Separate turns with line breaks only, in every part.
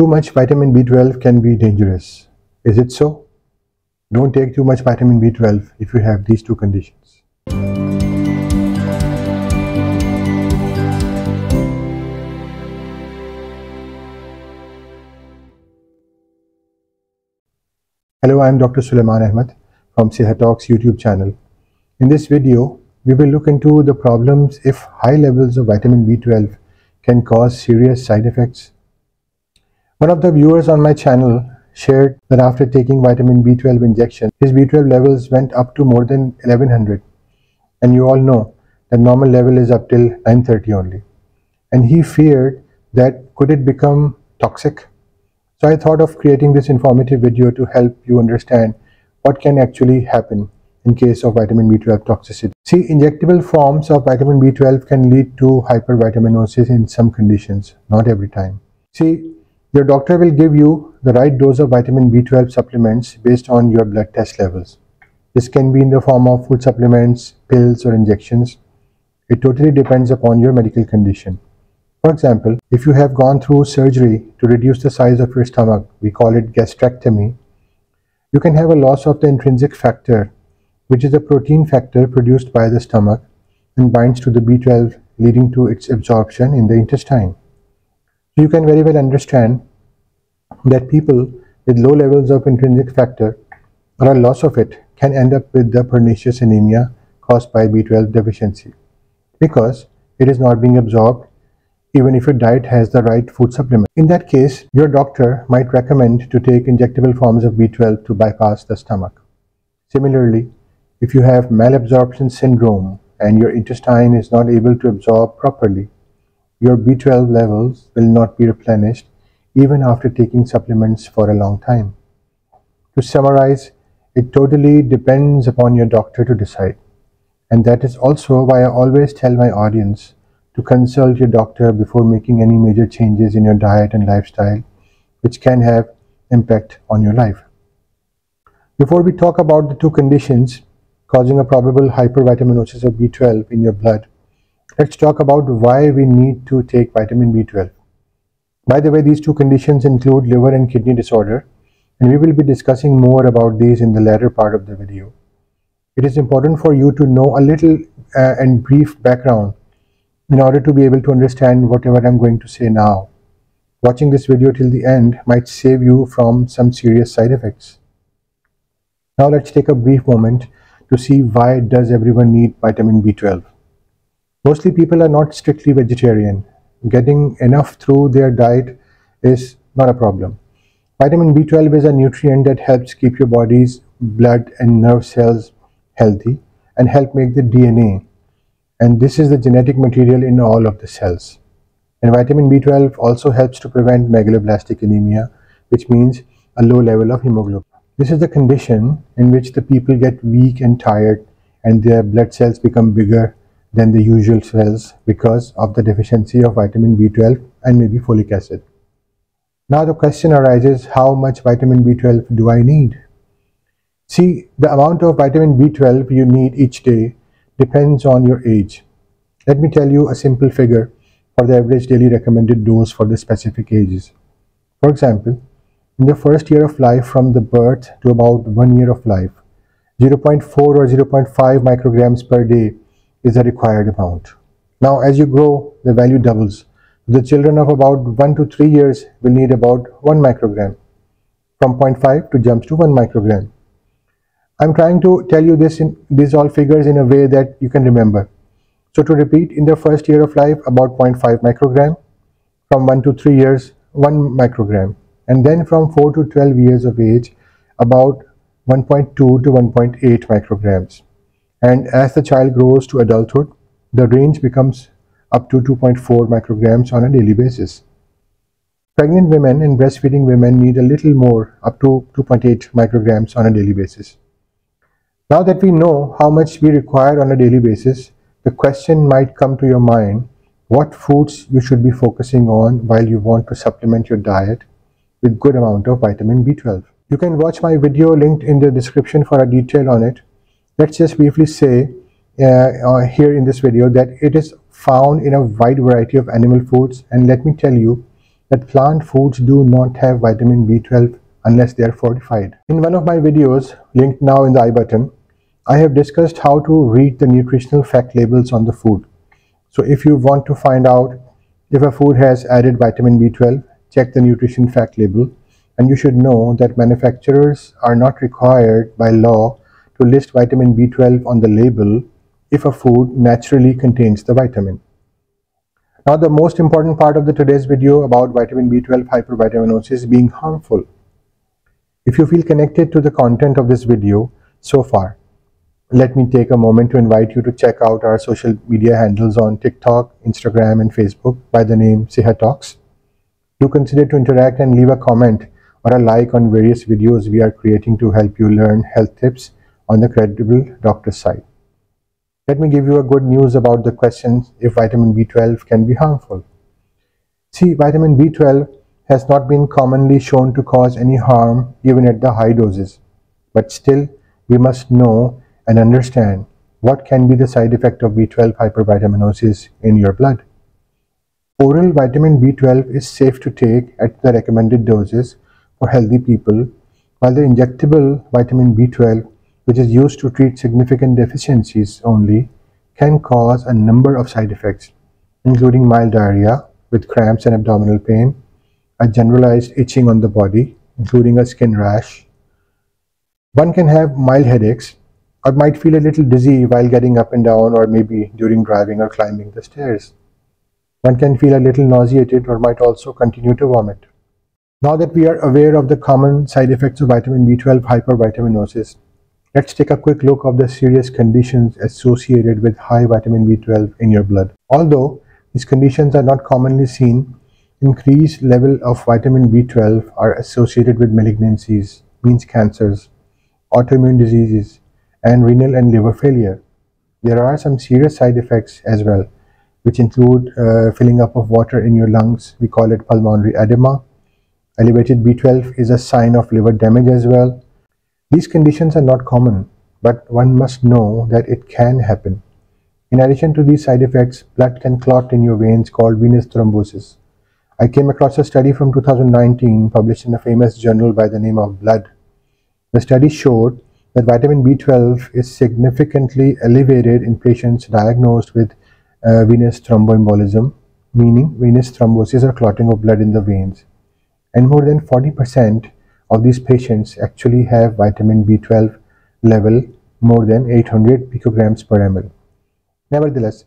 Too much vitamin B12 can be dangerous. Is it so? Don't take too much vitamin B12 if you have these two conditions. Hello, I am Dr. Sulaiman Ahmed from Sehat Talks YouTube channel. In this video, we will look into the problems if high levels of vitamin B12 can cause serious side effects. One of the viewers on my channel shared that after taking vitamin B12 injection, his B12 levels went up to more than 1100. And you all know that normal level is up till 930 only. And he feared that could it become toxic? So I thought of creating this informative video to help you understand what can actually happen in case of vitamin B12 toxicity. See, injectable forms of vitamin B12 can lead to hypervitaminosis in some conditions, not every time. See, your doctor will give you the right dose of vitamin B12 supplements based on your blood test levels. This can be in the form of food supplements, pills or injections. It totally depends upon your medical condition. For example, if you have gone through surgery to reduce the size of your stomach, we call it gastrectomy, you can have a loss of the intrinsic factor which is a protein factor produced by the stomach and binds to the B12 leading to its absorption in the intestine. You can very well understand that people with low levels of intrinsic factor or a loss of it can end up with the pernicious anemia caused by B12 deficiency because it is not being absorbed even if your diet has the right food supplement. In that case, your doctor might recommend to take injectable forms of B12 to bypass the stomach. Similarly, if you have malabsorption syndrome and your intestine is not able to absorb properly, your B12 levels will not be replenished even after taking supplements for a long time. To summarize, it totally depends upon your doctor to decide. And that is also why I always tell my audience to consult your doctor before making any major changes in your diet and lifestyle, which can have impact on your life. Before we talk about the two conditions, causing a probable hypervitaminosis of B12 in your blood. Let's talk about why we need to take vitamin B12. By the way, these two conditions include liver and kidney disorder, and we will be discussing more about these in the latter part of the video. It is important for you to know a little uh, and brief background in order to be able to understand whatever I'm going to say now. Watching this video till the end might save you from some serious side effects. Now let's take a brief moment to see why does everyone need vitamin B12. Mostly people are not strictly vegetarian. Getting enough through their diet is not a problem. Vitamin B12 is a nutrient that helps keep your body's blood and nerve cells healthy and help make the DNA. And this is the genetic material in all of the cells. And vitamin B12 also helps to prevent megaloblastic anemia, which means a low level of hemoglobin. This is the condition in which the people get weak and tired and their blood cells become bigger than the usual cells because of the deficiency of vitamin B12 and maybe folic acid. Now the question arises, how much vitamin B12 do I need? See, the amount of vitamin B12 you need each day depends on your age. Let me tell you a simple figure for the average daily recommended dose for the specific ages. For example, in the first year of life from the birth to about one year of life. 0.4 or 0.5 micrograms per day is the required amount. Now as you grow, the value doubles. The children of about 1 to 3 years will need about 1 microgram. From 0.5 to jumps to 1 microgram. I'm trying to tell you this in these all figures in a way that you can remember. So to repeat, in the first year of life, about 0.5 microgram. From 1 to 3 years, 1 microgram and then from 4 to 12 years of age about 1.2 to 1.8 micrograms and as the child grows to adulthood the range becomes up to 2.4 micrograms on a daily basis. Pregnant women and breastfeeding women need a little more up to 2.8 micrograms on a daily basis. Now that we know how much we require on a daily basis, the question might come to your mind what foods you should be focusing on while you want to supplement your diet with good amount of vitamin B12. You can watch my video linked in the description for a detail on it. Let's just briefly say uh, uh, here in this video that it is found in a wide variety of animal foods and let me tell you that plant foods do not have vitamin B12 unless they are fortified. In one of my videos, linked now in the i button, I have discussed how to read the nutritional fact labels on the food. So if you want to find out if a food has added vitamin B12, check the nutrition fact label and you should know that manufacturers are not required by law to list vitamin B12 on the label if a food naturally contains the vitamin. Now the most important part of the today's video about vitamin B12 hypervitaminosis being harmful. If you feel connected to the content of this video so far, let me take a moment to invite you to check out our social media handles on TikTok, Instagram and Facebook by the name Sehat Talks. Do consider to interact and leave a comment or a like on various videos we are creating to help you learn health tips on the credible doctor side. Let me give you a good news about the question if vitamin B12 can be harmful. See, vitamin B12 has not been commonly shown to cause any harm even at the high doses. But still, we must know and understand what can be the side effect of B12 hypervitaminosis in your blood. Oral vitamin B12 is safe to take at the recommended doses for healthy people, while the injectable vitamin B12 which is used to treat significant deficiencies only, can cause a number of side effects, including mild diarrhea with cramps and abdominal pain, a generalized itching on the body, including a skin rash. One can have mild headaches or might feel a little dizzy while getting up and down or maybe during driving or climbing the stairs. One can feel a little nauseated or might also continue to vomit. Now that we are aware of the common side effects of vitamin B12 hypervitaminosis, Let's take a quick look of the serious conditions associated with high vitamin B12 in your blood. Although these conditions are not commonly seen, increased level of vitamin B12 are associated with malignancies, means cancers, autoimmune diseases, and renal and liver failure. There are some serious side effects as well, which include uh, filling up of water in your lungs. We call it pulmonary edema. Elevated B12 is a sign of liver damage as well these conditions are not common, but one must know that it can happen. In addition to these side effects, blood can clot in your veins called venous thrombosis. I came across a study from 2019 published in a famous journal by the name of Blood. The study showed that vitamin B12 is significantly elevated in patients diagnosed with uh, venous thromboembolism, meaning venous thrombosis or clotting of blood in the veins. And more than 40% of these patients actually have vitamin B12 level more than 800 picograms per ml. Nevertheless,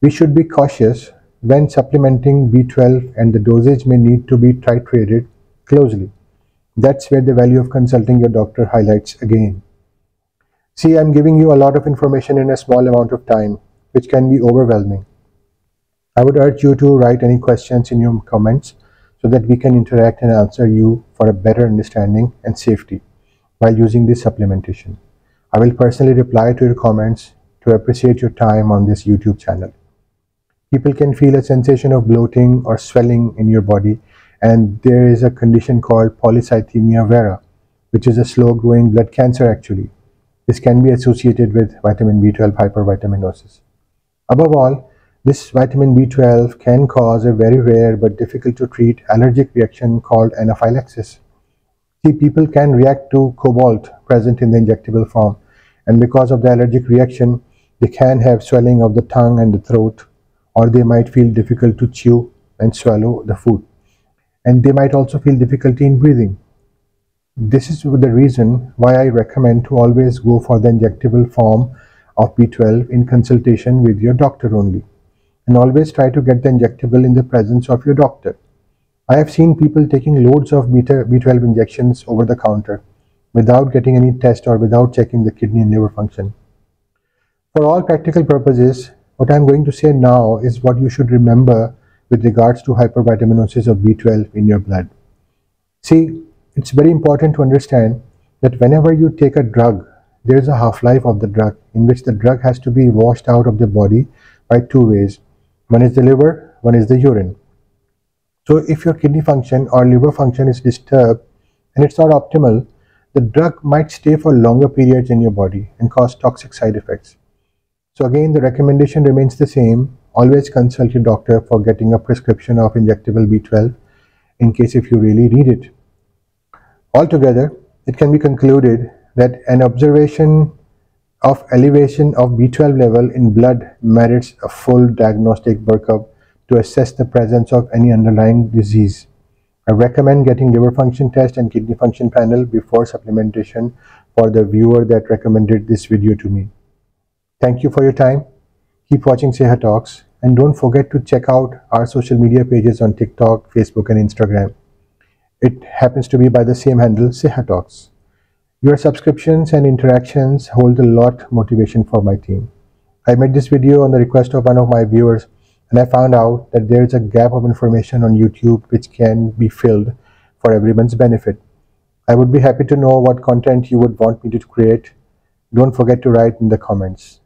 we should be cautious when supplementing B12 and the dosage may need to be titrated closely. That's where the value of consulting your doctor highlights again. See, I'm giving you a lot of information in a small amount of time, which can be overwhelming. I would urge you to write any questions in your comments so that we can interact and answer you for a better understanding and safety while using this supplementation. I will personally reply to your comments to appreciate your time on this YouTube channel. People can feel a sensation of bloating or swelling in your body and there is a condition called polycythemia vera which is a slow growing blood cancer actually. This can be associated with vitamin B12 hypervitaminosis. Above all, this vitamin B12 can cause a very rare but difficult to treat allergic reaction called anaphylaxis. See, people can react to cobalt present in the injectable form and because of the allergic reaction, they can have swelling of the tongue and the throat or they might feel difficult to chew and swallow the food. And they might also feel difficulty in breathing. This is the reason why I recommend to always go for the injectable form of B12 in consultation with your doctor only and always try to get the injectable in the presence of your doctor. I have seen people taking loads of beta B12 injections over the counter without getting any test or without checking the kidney and liver function. For all practical purposes, what I am going to say now is what you should remember with regards to hypervitaminosis of B12 in your blood. See, it's very important to understand that whenever you take a drug, there is a half-life of the drug in which the drug has to be washed out of the body by two ways. One is the liver, one is the urine. So if your kidney function or liver function is disturbed and it's not optimal, the drug might stay for longer periods in your body and cause toxic side effects. So again, the recommendation remains the same. Always consult your doctor for getting a prescription of injectable B12 in case if you really need it. Altogether, it can be concluded that an observation of elevation of B12 level in blood merits a full diagnostic workup to assess the presence of any underlying disease. I recommend getting liver function test and kidney function panel before supplementation for the viewer that recommended this video to me. Thank you for your time. Keep watching Seha Talks and don't forget to check out our social media pages on TikTok, Facebook and Instagram. It happens to be by the same handle Seha Talks. Your subscriptions and interactions hold a lot motivation for my team. I made this video on the request of one of my viewers and I found out that there is a gap of information on YouTube which can be filled for everyone's benefit. I would be happy to know what content you would want me to create. Don't forget to write in the comments.